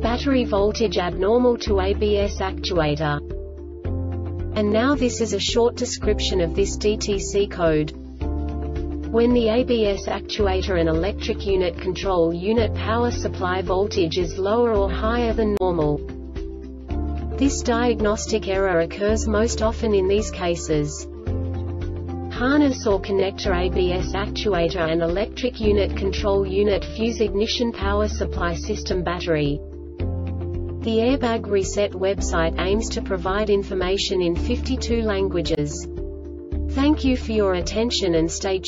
battery voltage abnormal to ABS actuator. And now this is a short description of this DTC code. When the ABS actuator and electric unit control unit power supply voltage is lower or higher than normal. This diagnostic error occurs most often in these cases. Harness or connector ABS actuator and electric unit control unit fuse ignition power supply system battery. The Airbag Reset website aims to provide information in 52 languages. Thank you for your attention and stay